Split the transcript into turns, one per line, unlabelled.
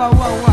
whoa, whoa, whoa.